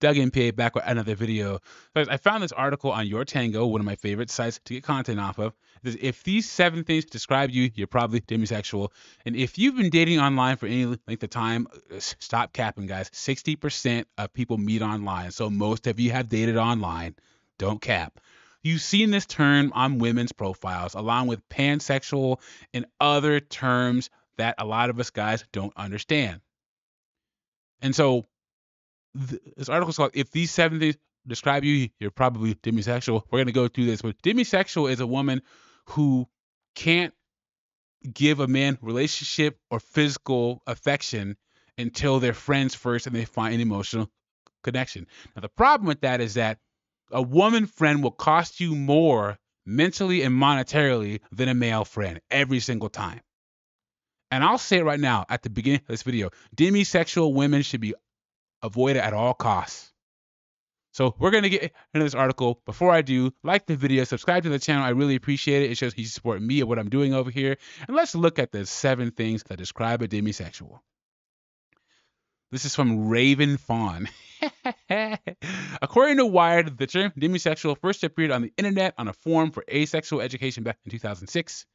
Doug MPA back with another video. I found this article on YourTango, one of my favorite sites to get content off of. If these seven things describe you, you're probably demisexual. And if you've been dating online for any length of time, uh, stop capping, guys. 60% of people meet online. So most of you have dated online. Don't cap. You've seen this term on women's profiles, along with pansexual and other terms that a lot of us guys don't understand. And so this article is called "If These Seven Things Describe You, You're Probably Demisexual." We're gonna go through this, but demisexual is a woman who can't give a man relationship or physical affection until they're friends first and they find an emotional connection. Now the problem with that is that a woman friend will cost you more mentally and monetarily than a male friend every single time. And I'll say it right now at the beginning of this video demisexual women should be avoid it at all costs. So we're going to get into this article. Before I do, like the video, subscribe to the channel. I really appreciate it. It shows you support me and what I'm doing over here. And let's look at the seven things that describe a demisexual. This is from Raven Fawn. According to Wired, the term demisexual first appeared on the internet on a forum for asexual education back in 2006.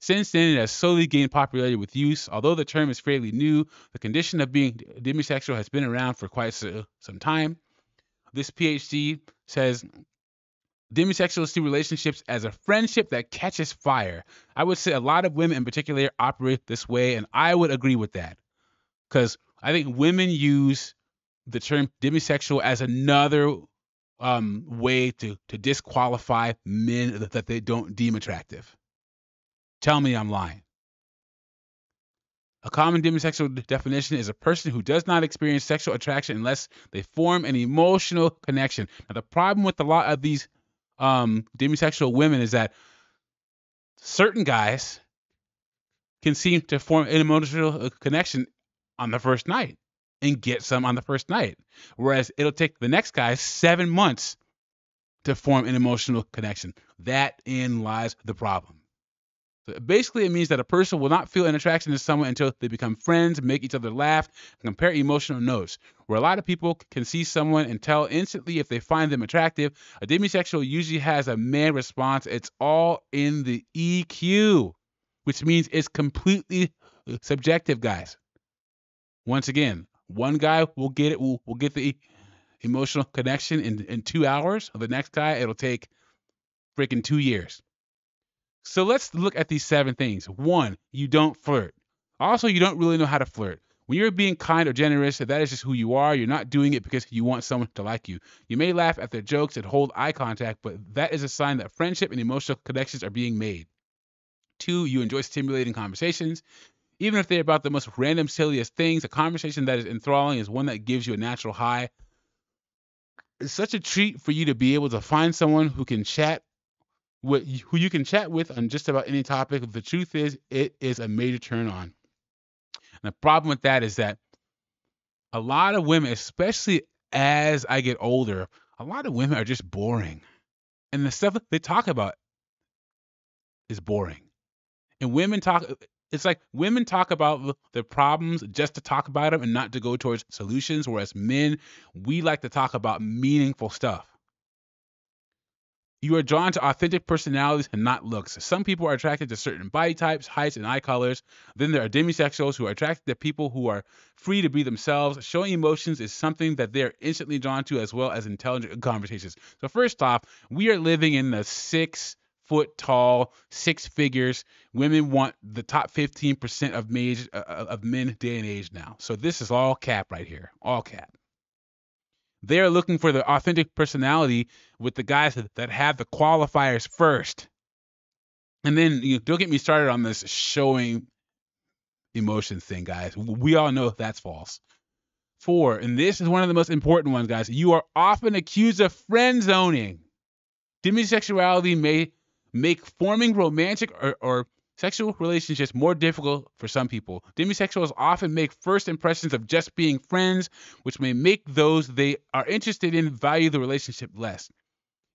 Since then, it has slowly gained popularity with use. Although the term is fairly new, the condition of being demisexual has been around for quite some time. This PhD says demisexuals see relationships as a friendship that catches fire. I would say a lot of women in particular operate this way, and I would agree with that. Because I think women use the term demisexual as another um, way to, to disqualify men that they don't deem attractive. Tell me I'm lying. A common demisexual definition is a person who does not experience sexual attraction unless they form an emotional connection. Now, the problem with a lot of these um, demisexual women is that certain guys can seem to form an emotional uh, connection on the first night and get some on the first night, whereas it'll take the next guy seven months to form an emotional connection. That in lies the problem. So basically, it means that a person will not feel an attraction to someone until they become friends, make each other laugh, and compare emotional notes. Where a lot of people can see someone and tell instantly if they find them attractive, a demisexual usually has a man response. It's all in the EQ, which means it's completely uh, subjective, guys. Once again, one guy will get it, will, will get the emotional connection in, in two hours. The next guy, it'll take freaking two years. So let's look at these seven things. One, you don't flirt. Also, you don't really know how to flirt. When you're being kind or generous, that is just who you are. You're not doing it because you want someone to like you. You may laugh at their jokes and hold eye contact, but that is a sign that friendship and emotional connections are being made. Two, you enjoy stimulating conversations. Even if they're about the most random, silliest things, a conversation that is enthralling is one that gives you a natural high. It's such a treat for you to be able to find someone who can chat with who you can chat with on just about any topic. The truth is, it is a major turn on. And the problem with that is that a lot of women, especially as I get older, a lot of women are just boring. And the stuff they talk about is boring. And women talk, it's like women talk about their problems just to talk about them and not to go towards solutions, whereas men, we like to talk about meaningful stuff. You are drawn to authentic personalities and not looks. Some people are attracted to certain body types, heights, and eye colors. Then there are demisexuals who are attracted to people who are free to be themselves. Showing emotions is something that they're instantly drawn to, as well as intelligent conversations. So, first off, we are living in the six foot tall, six figures. Women want the top 15% of, mage, uh, of men day and age now. So, this is all cap right here, all cap. They're looking for the authentic personality with the guys that, have the qualifiers first. And then you know, don't get me started on this showing emotions thing, guys. We all know that's false. Four, and this is one of the most important ones, guys. You are often accused of friend zoning. Demisexuality may make forming romantic or, or Sexual relationships more difficult for some people. Demisexuals often make first impressions of just being friends, which may make those they are interested in value the relationship less.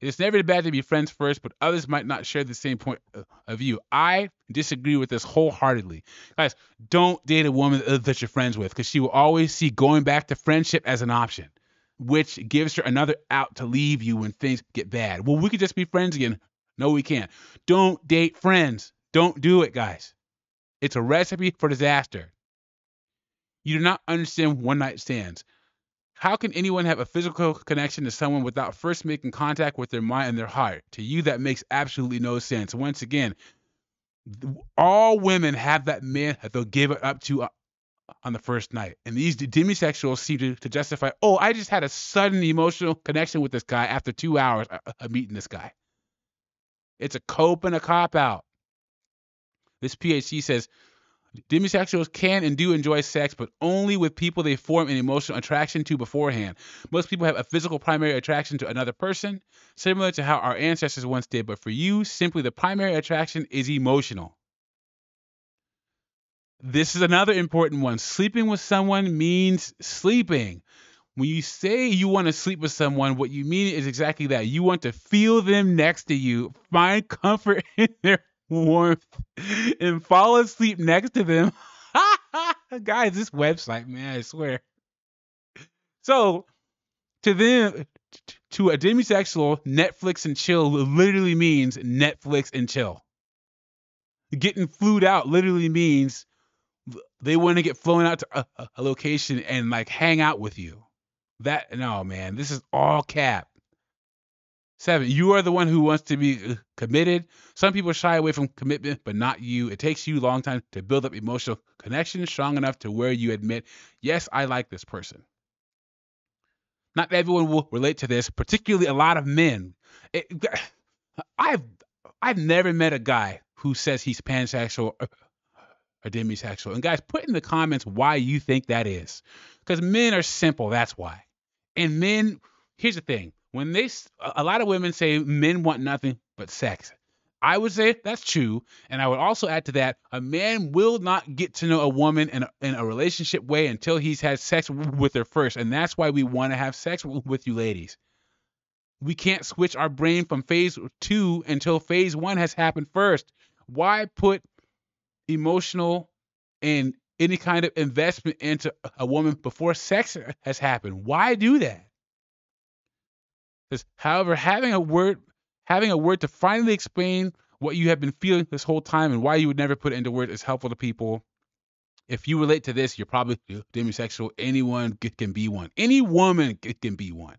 It is never bad to be friends first, but others might not share the same point uh, of view. I disagree with this wholeheartedly. Guys, don't date a woman that you're friends with because she will always see going back to friendship as an option. which gives her another out to leave you when things get bad. Well, we could just be friends again. No, we can't. Don't date friends. Don't do it, guys. It's a recipe for disaster. You do not understand one night stands. How can anyone have a physical connection to someone without first making contact with their mind and their heart? To you, that makes absolutely no sense. Once again, all women have that man that they'll give it up to uh, on the first night. And these demisexuals seem to, to justify, oh, I just had a sudden emotional connection with this guy after two hours of meeting this guy. It's a cope and a cop out. This PhD says Demisexuals can and do enjoy sex, but only with people they form an emotional attraction to beforehand. Most people have a physical primary attraction to another person, similar to how our ancestors once did, but for you, simply the primary attraction is emotional. This is another important one. Sleeping with someone means sleeping. When you say you want to sleep with someone, what you mean is exactly that. You want to feel them next to you, find comfort in their warmth and fall asleep next to them. Guys, this website, man, I swear. So, to them, to a demisexual, Netflix and chill literally means Netflix and chill. Getting flued out literally means they want to get flown out to a, a location and like hang out with you. That no, man, this is all cap. Seven, you are the one who wants to be uh, committed. Some people shy away from commitment, but not you. It takes you a long time to build up emotional connection strong enough to where you admit, yes, I like this person. Not everyone will relate to this, particularly a lot of men. It, I've I've never met a guy who says he's pansexual or, or demisexual. And guys, put in the comments why you think that is, because men are simple. That's why. And men, here's the thing: when they a lot of women say men want nothing but sex. I would say that's true, and I would also add to that a man will not get to know a woman in a, in a relationship way until he's had sex with her first, and that's why we want to have sex with you ladies. We can't switch our brain from phase two until phase one has happened first. Why put emotional and any kind of investment into a woman before sex has happened? Why do that? However, having a word, having a word to finally explain what you have been feeling this whole time and why you would never put it into words is helpful to people. If you relate to this, you're probably demisexual. Anyone can be one. Any woman can be one.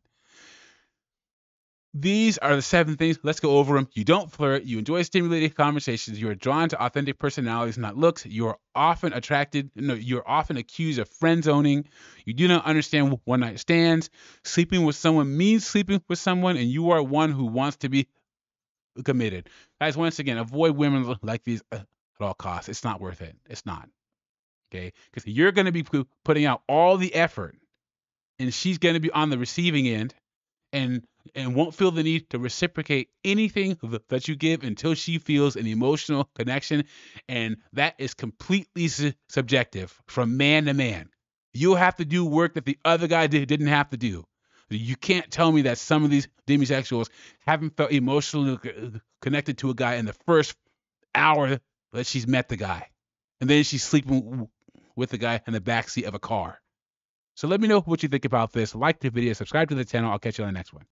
These are the seven things. Let's go over them. You don't flirt. You enjoy stimulating conversations. You are drawn to authentic personalities, not looks. You are often attracted. No, you're often accused of friend zoning. You do not understand one night stands. Sleeping with someone means sleeping with someone, and you are one who wants to be committed. Guys, once again, avoid women like these uh, at all costs. It's not worth it. It's not. Okay, because you're going to be putting out all the effort, and she's going to be on the receiving end and and won't feel the need to reciprocate anything that you give until she feels an emotional connection and that is completely su- subjective from man to man you'll have to do work that the other guy did, didn't have to do you can't tell me that some of these demisexuals haven't felt emotionally connected to a guy in the first hour that she's met the guy and then she's sleeping with the guy in the backseat of a car so let me know what you think about this. Like the video, subscribe to the channel. I'll catch you on the next one.